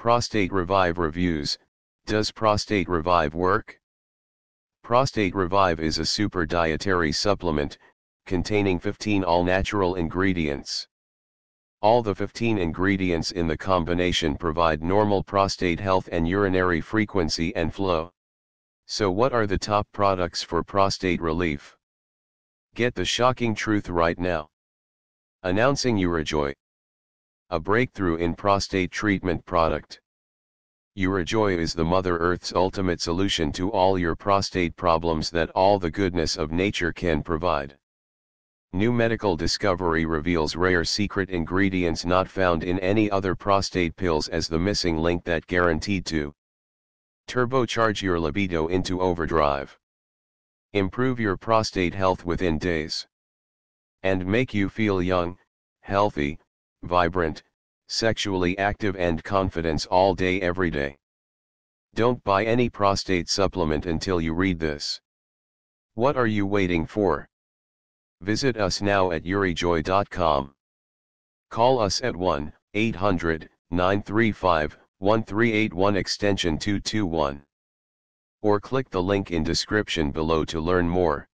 Prostate Revive Reviews Does Prostate Revive work? Prostate Revive is a super dietary supplement, containing 15 all natural ingredients. All the 15 ingredients in the combination provide normal prostate health and urinary frequency and flow. So what are the top products for prostate relief? Get the shocking truth right now. Announcing Urijoy. A breakthrough in prostate treatment product. Urijoy is the Mother Earth's ultimate solution to all your prostate problems that all the goodness of nature can provide. New medical discovery reveals rare secret ingredients not found in any other prostate pills as the missing link that guaranteed to turbocharge your libido into overdrive. Improve your prostate health within days. And make you feel young, healthy, vibrant, sexually active and confidence all day every day. Don't buy any prostate supplement until you read this. What are you waiting for? Visit us now at urijoy.com. Call us at 1 800 935 1381 extension 221. Or click the link in description below to learn more.